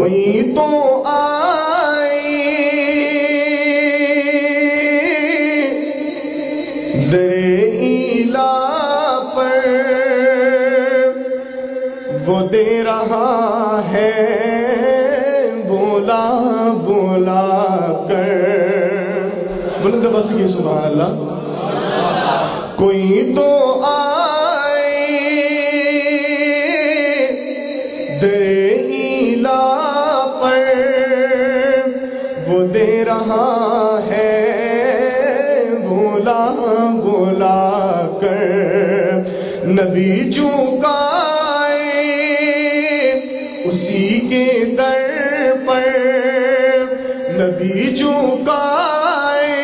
کوئی تو آئی در ایلا پر وہ دے رہا ہے۔ بولا بولا کر۔ بولے تو بس کی سبحان اللہ۔ کوئی تو پر وہ دے رہا ہے بولا بولا کر نبی چونکائے اسی کے در پر نبی چونکائے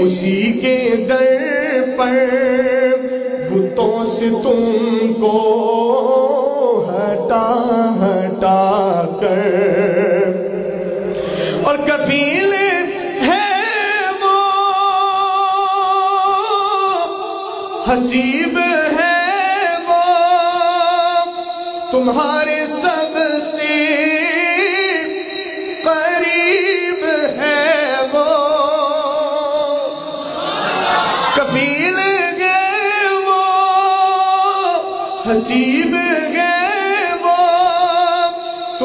اسی کے در پر بتوں سے تم کو ہٹا ہٹا کر اور کفیل ہے وہ، حسیب ہے وہ، تمہارے سب سے قریب ہے وہ۔ کفیل گئے وہ، حسیب گئے وہ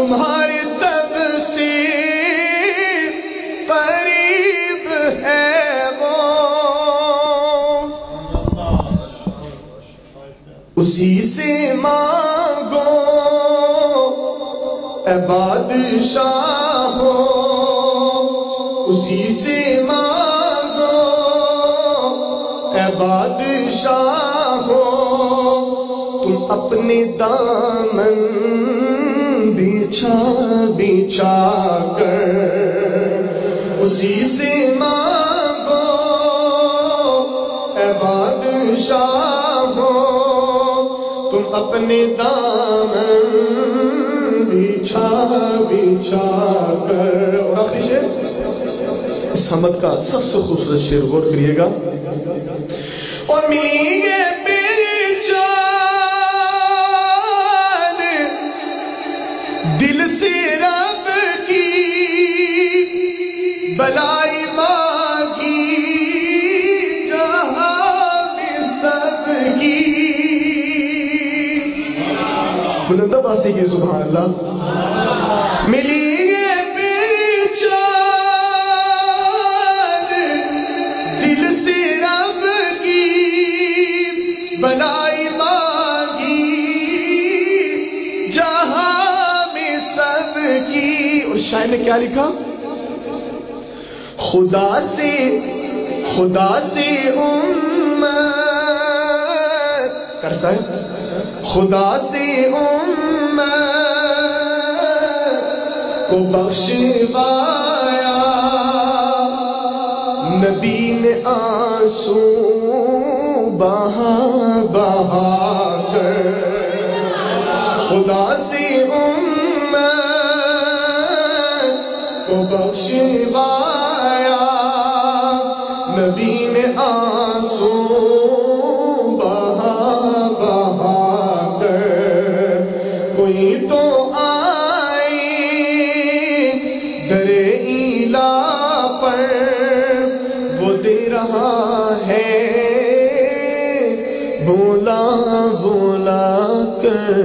تمہارے سب سے قریب ہے وہ۔ اسی سے مانگو، اے بادشاہ ہو اسی سے مانگو، اے بادشاہ ہو تم اپنے دامن بچھا بچھا کر اسی سے مانگو، اے بادشاہ ہو، تم اپنے دامن بچھا بچھا کر۔ اور آخری شعر؟ اس حمد کا سب سے خوبصورت شعر غور کریے گا۔ اور ملیں بلائی مانگی، جہاں میں سب بلندہ باسی کی سبحان اللہ۔ ملی یہ دل سے مانگی، جہاں میں سب کی اور شاعر نے کیا لکھا؟ خدا سے خدا سے امت۔ کر سائے خدا سے امت کو بخشوایا۔ نبی نے آنسو بہا بہا کر۔ خدا سے امت کو بخشوایا۔ نبی نے آنسو بہا بہا کر کوئی تو آئی در ایلا پر وہ دے رہا ہے۔ بولا بولا کر۔